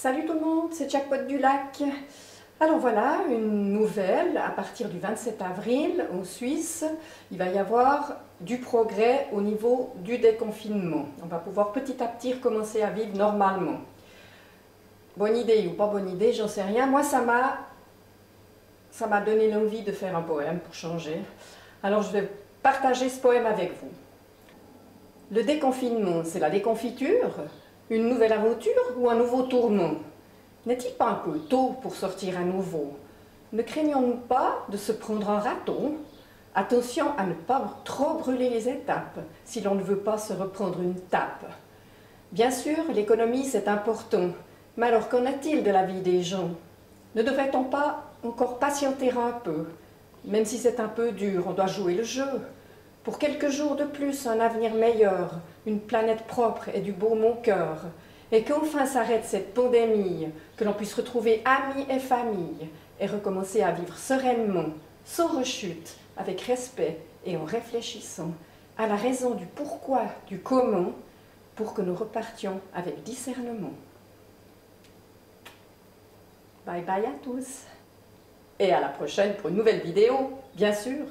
Salut tout le monde, c'est Jackpot du Lac. Alors voilà, une nouvelle, à partir du 27 avril, en Suisse, il va y avoir du progrès au niveau du déconfinement. On va pouvoir petit à petit recommencer à vivre normalement. Bonne idée ou pas bonne idée, j'en sais rien. Moi, ça m'a ça m'a donné l'envie de faire un poème pour changer. Alors je vais partager ce poème avec vous. Le déconfinement, c'est la déconfiture Une nouvelle aventure ou un nouveau tourment N'est-il pas un peu tôt pour sortir à nouveau? Ne craignons-nous pas de se prendre un raton? Attention à ne pas trop brûler les étapes si l'on ne veut pas se reprendre une tape. Bien sûr, l'économie c'est important, mais alors qu'en est-il de la vie des gens? Ne devrait-on pas encore patienter un peu? Même si c'est un peu dur, on doit jouer le jeu. Pour quelques jours de plus, un avenir meilleur, une planète propre et du beau mon cœur. Et qu'enfin s'arrête cette pandémie, que l'on puisse retrouver amis et famille, et recommencer à vivre sereinement, sans rechute, avec respect et en réfléchissant à la raison du pourquoi, du comment, pour que nous repartions avec discernement. Bye bye à tous et à la prochaine pour une nouvelle vidéo, bien sûr.